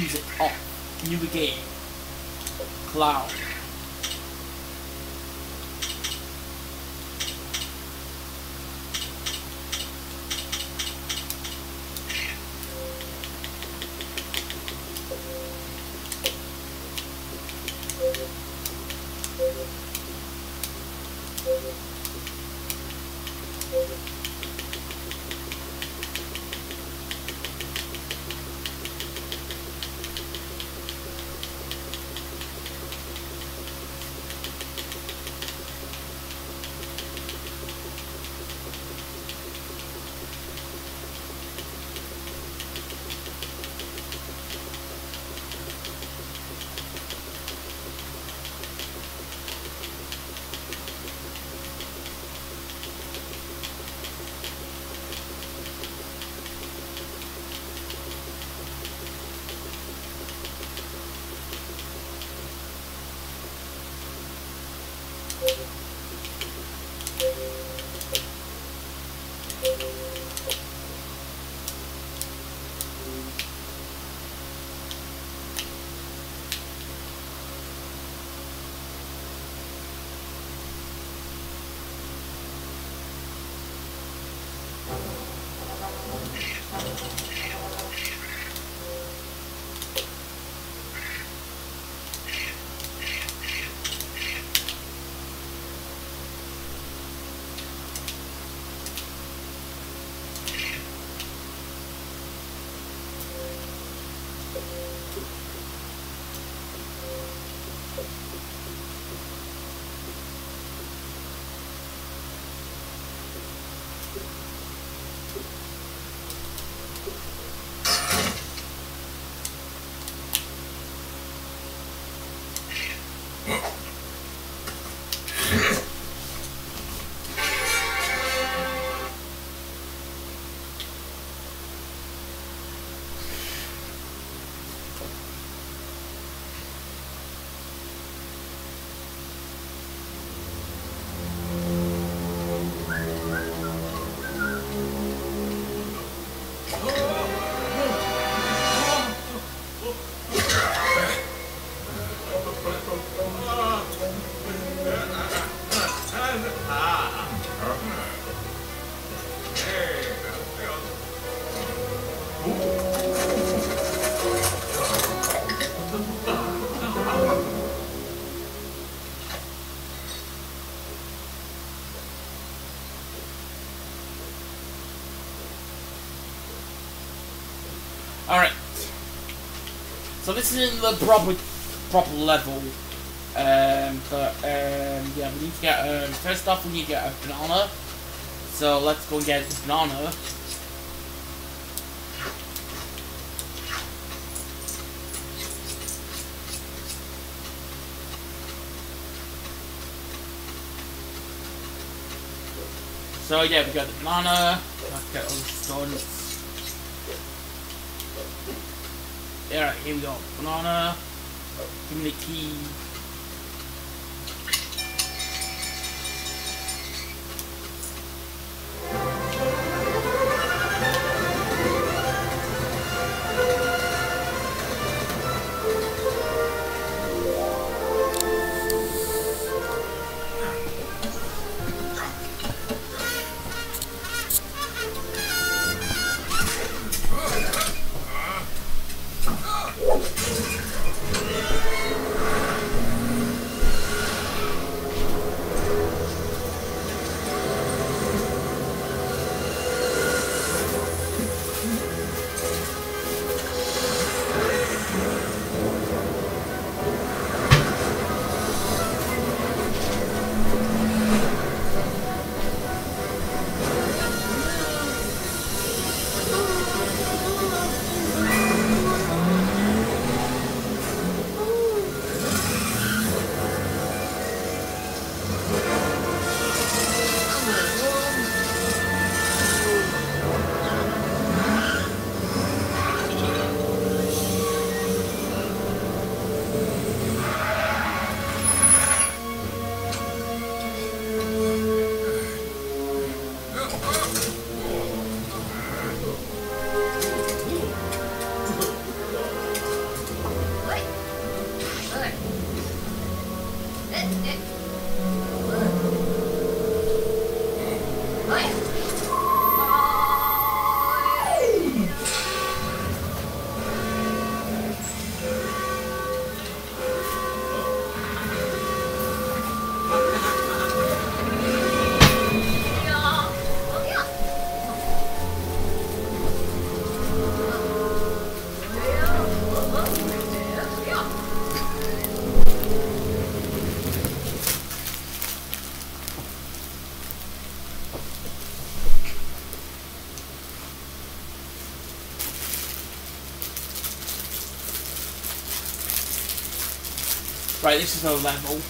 Music off. Oh, new game. Cloud. This isn't the proper proper level. Um, but um, yeah, we need to get um, first off we need to get a banana. So let's go get the banana. So yeah, we got the banana. Let's get all the studs. Alright, here we go. Banana. Give me the key. Right, this is a level.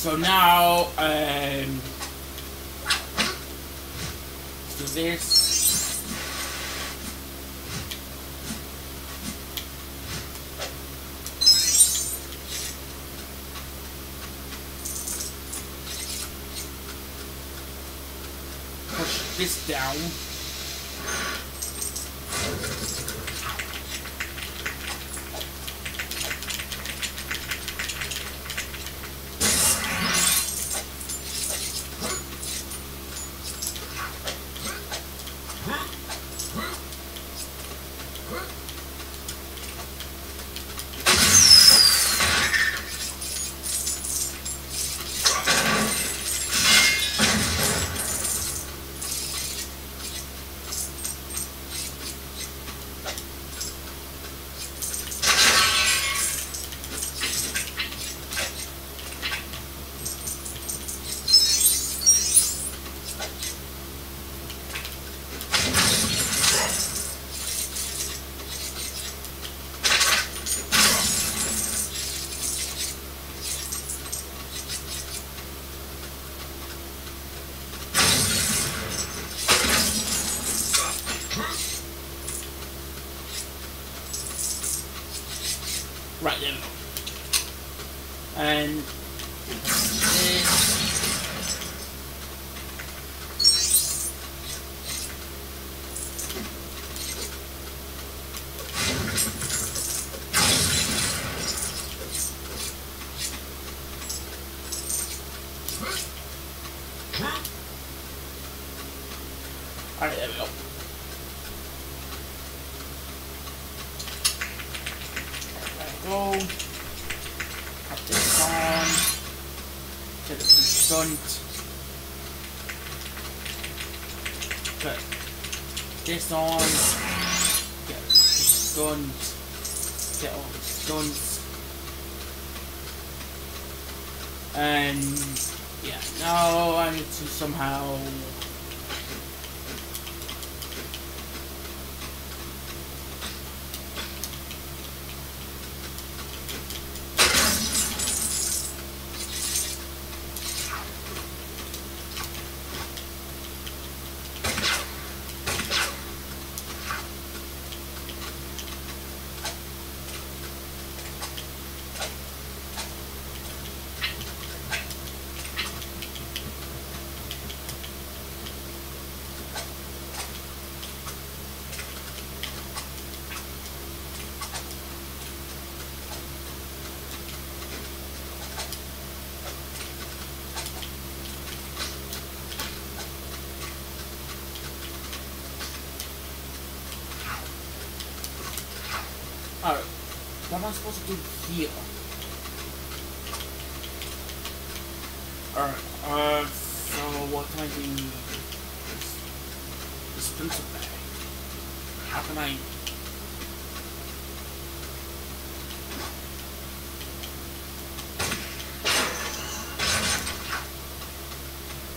So now, um, do this. Push this down. Front. Put this on. Get stud. Get studs. And yeah, now I need to somehow What am I supposed to do here? Alright, uh, so what can I do? Dispenser bag. How can I...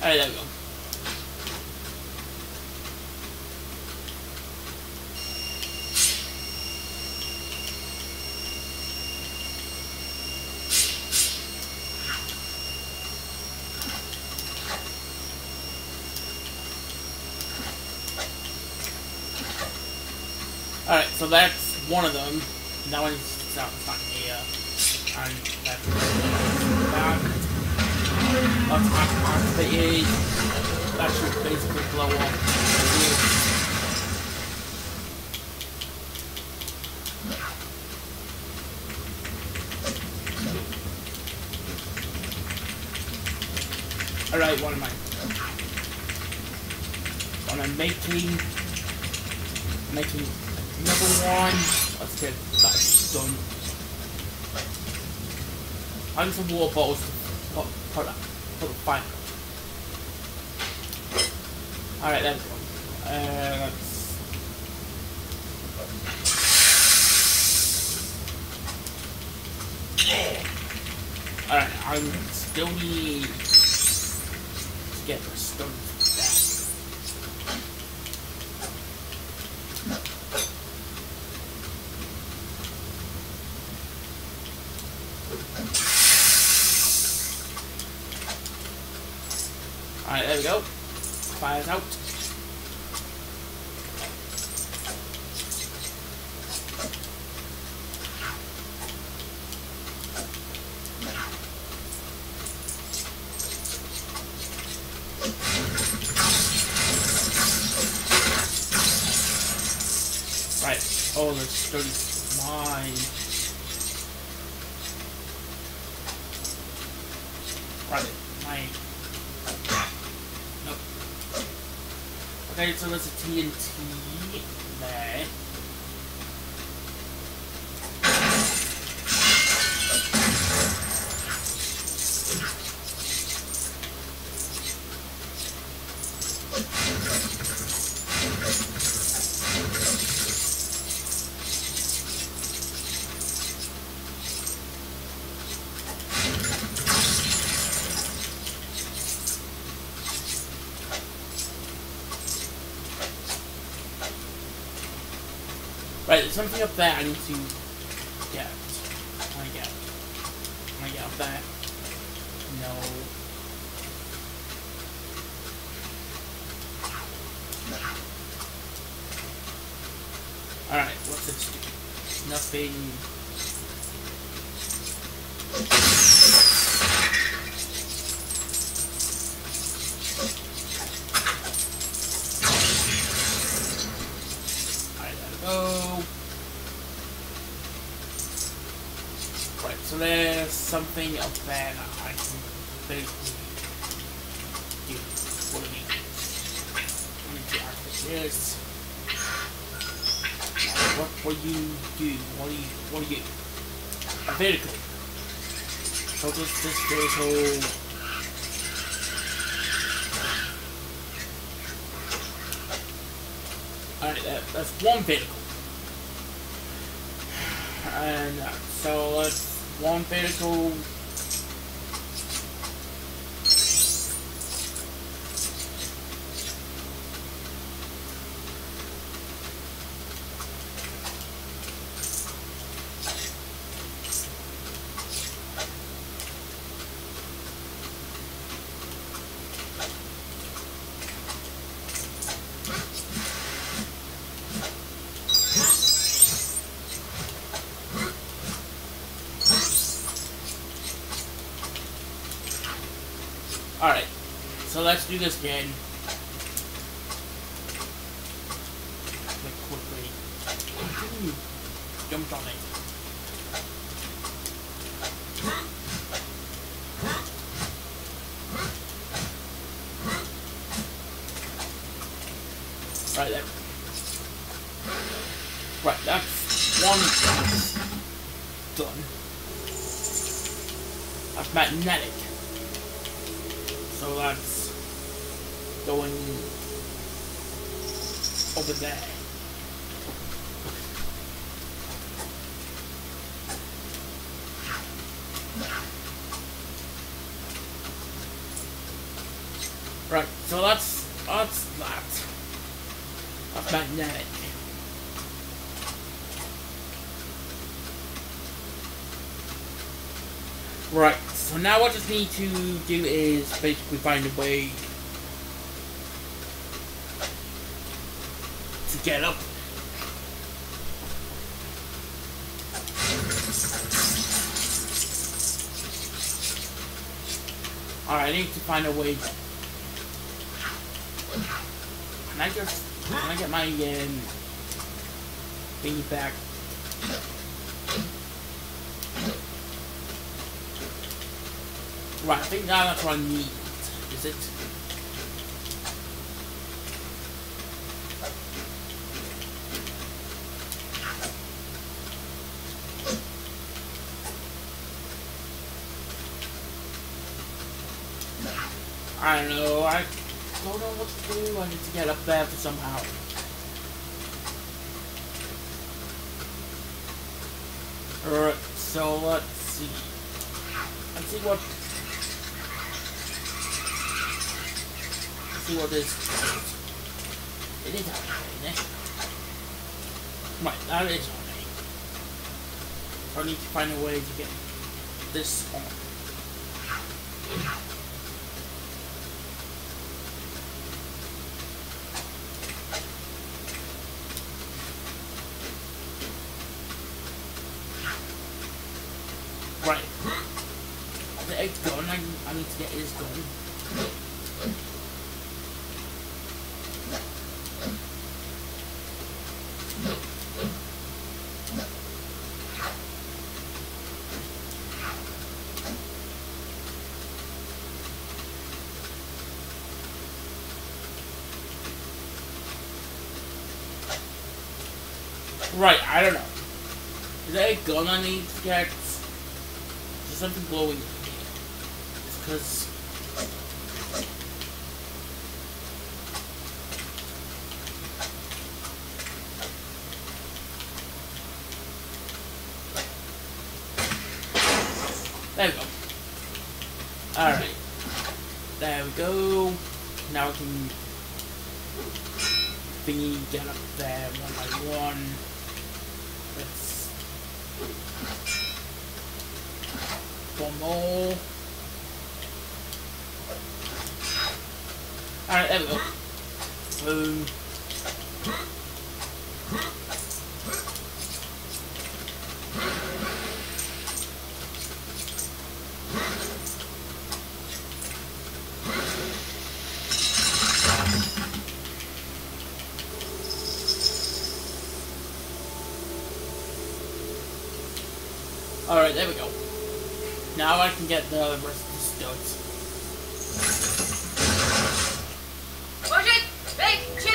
Alright, there we go. Alright, so that's one of them. That one's not, it's not here. Uh, and that's that. That's activated. That should basically blow up. Alright, what am I? What am making? Making another one. Let's get that done. I need some water bottles to put, put, put the fire. Alright, there we go. Uh. Alright, I still need Alright, there we go. Fire's out. Right. Oh, there's 30 so there's a TNT there. Right, there's something up there I need to get. Can I get? Can I get up there? No. Alright, what's this do? Nothing. Alright, there we go. Right, so there's something up there that I can basically do. Do need to activate this. Now, What do you do? What do you what do you a vehicle. So does this vehicle Alright, that, that's one vehicle. And uh, so let's one Alright, so let's do this again. Like quickly. Ooh, Jumped on it. Right there. Right, that's one is done. That's magnetic. So that's going over there. Right, so that's that's that. That's magnetic. Right, so now what I just need to do is basically find a way to get up. Alright, I need to find a way. Can I just, can I get my um, thingy back? Right, I think now that's what I need. Is it? I don't know, I don't know what to do. I need to get up there somehow. Alright, so let's see. Let's see what see what this It is happening, isn't it? Right, that is happening. I need to find a way to get this on. Right. The egg's gone, I, I need to get his gone. Right, I don't know. Is that a gun I need to get? There's something glowing. It's because. There we go. Alright. There we go. Now we can thingy get up there one by one. Let's one more. Alright, there we go. Boom. Alright, there we go. Now I can get the rest of the studs. Watch it! Big! Shoot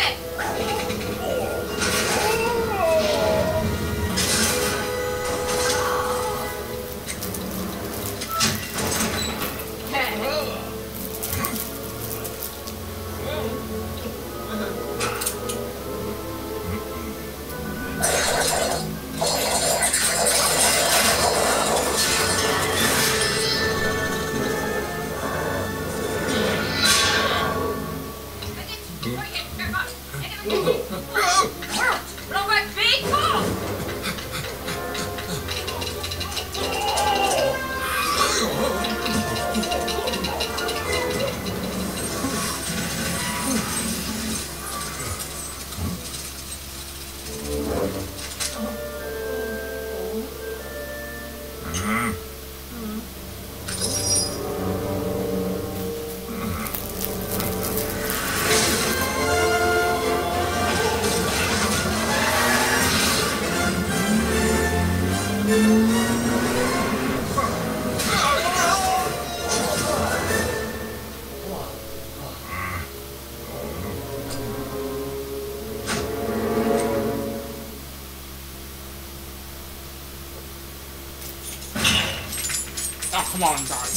Ah, come on, guys.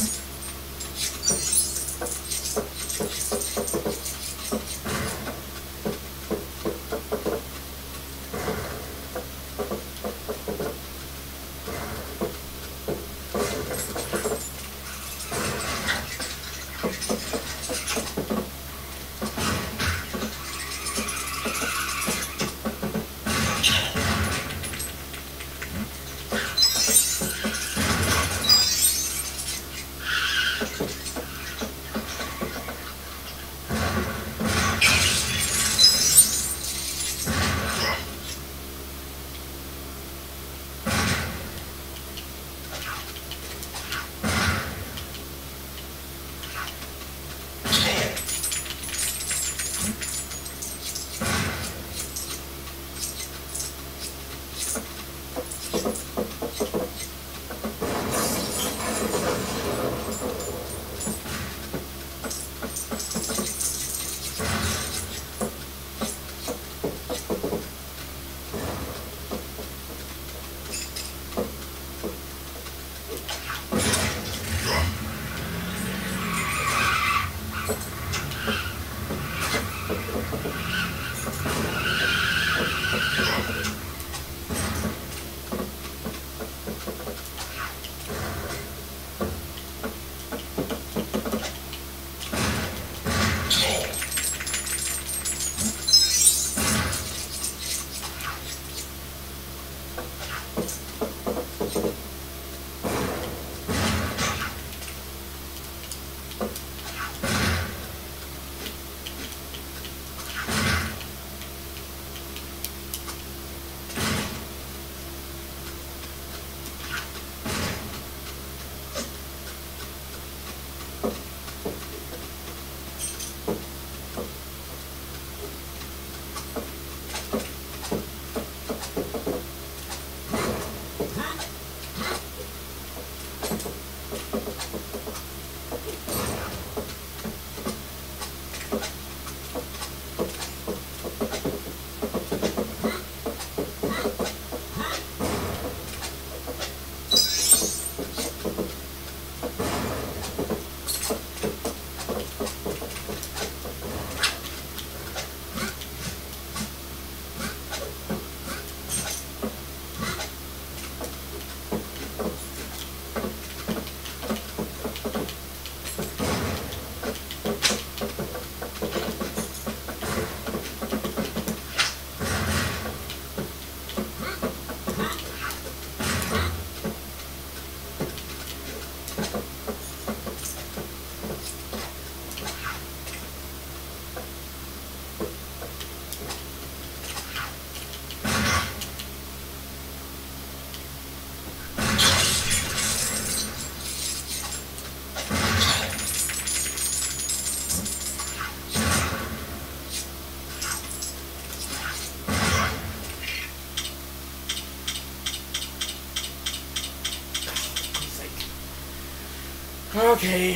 Okay,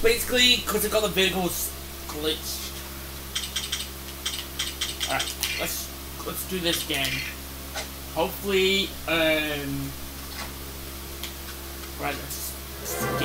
basically because I got the vehicles glitched. Alright, let's let's do this again. Hopefully, um, right, let's, let's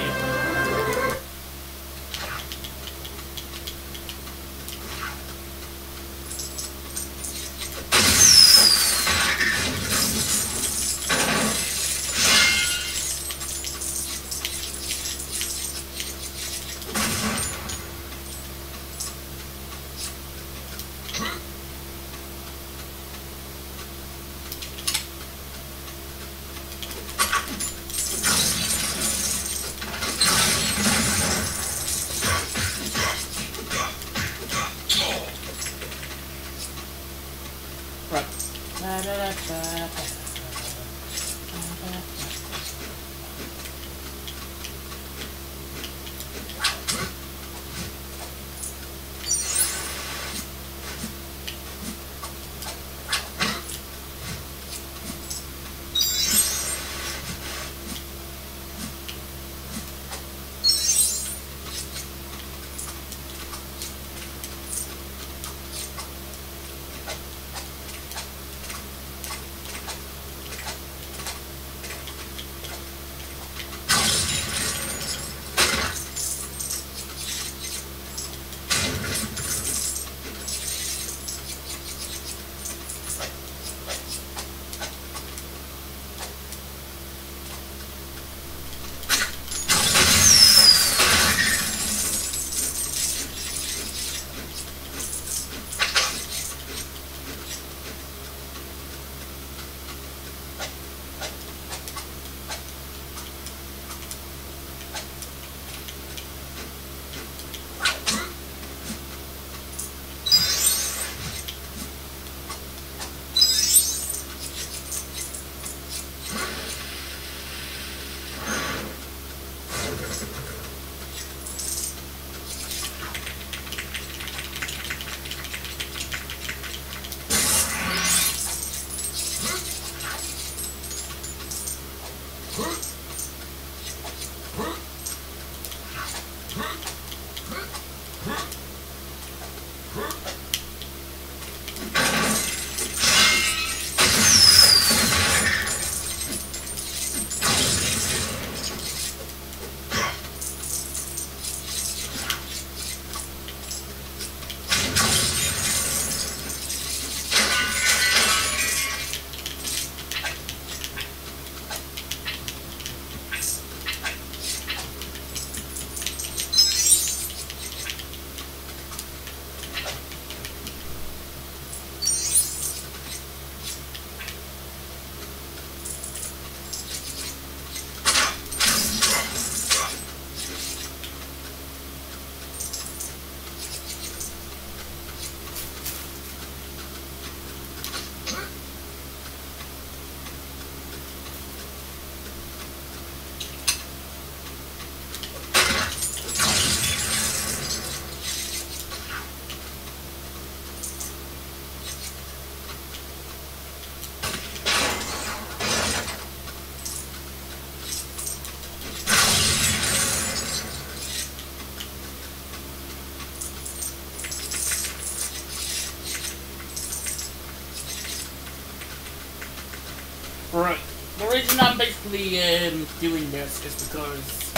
reason I'm basically um, doing this is because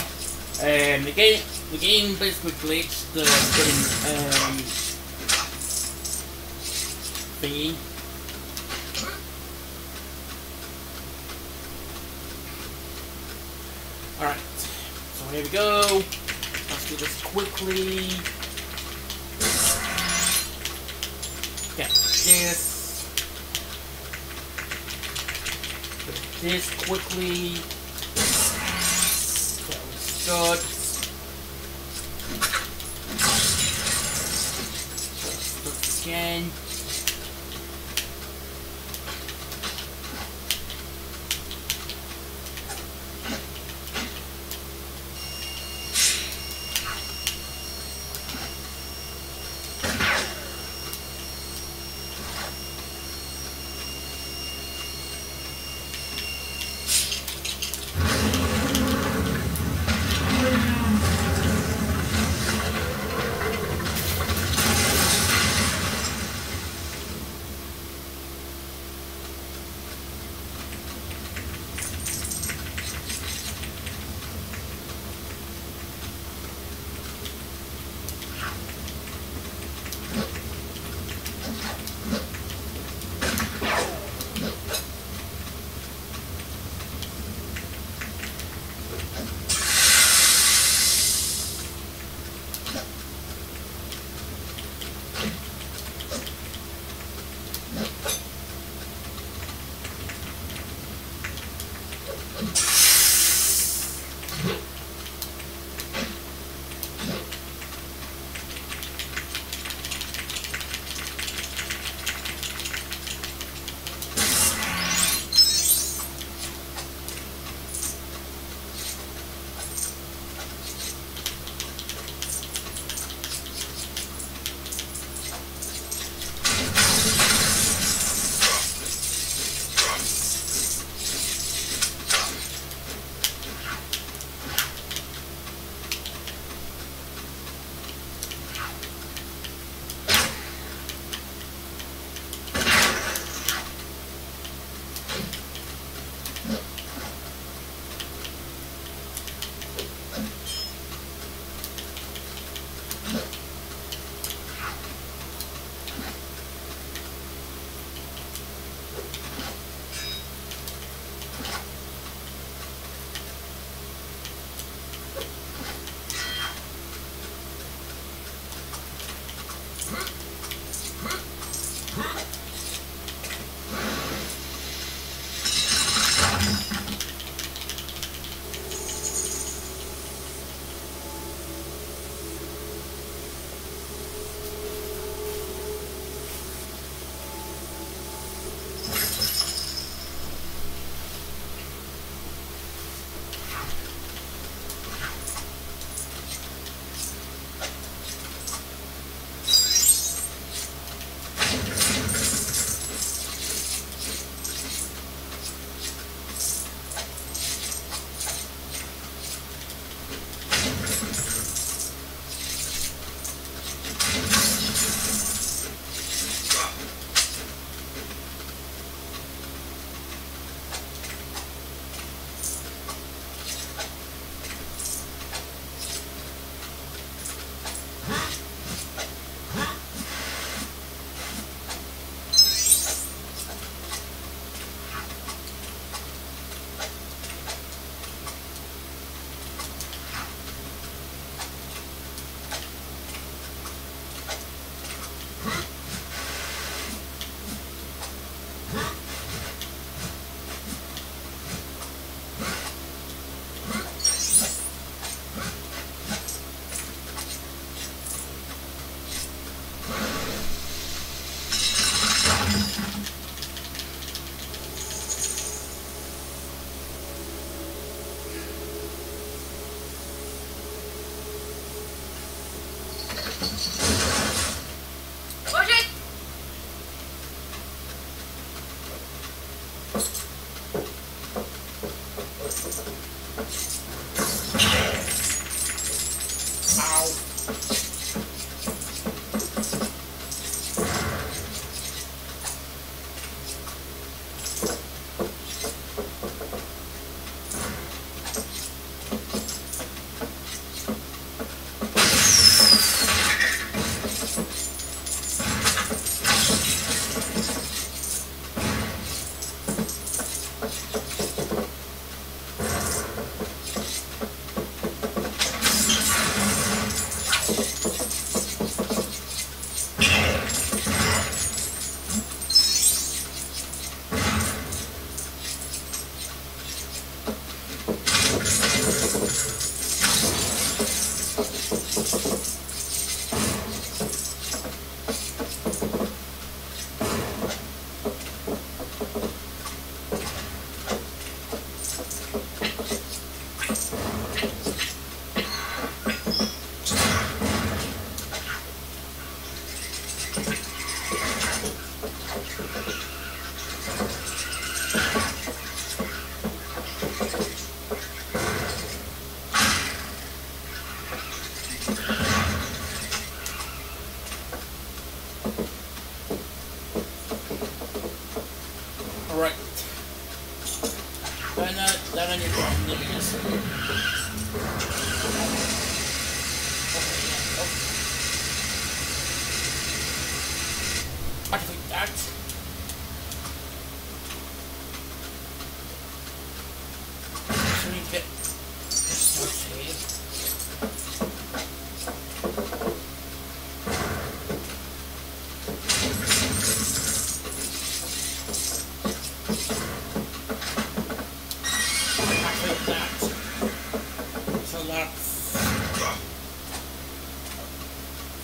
um, the game the game basically glitched the um, thingy. Alright, so here we go. Let's do this quickly. Get this. Put this quickly. Close studs. Close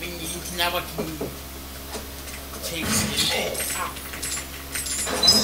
mean, you now can take it out.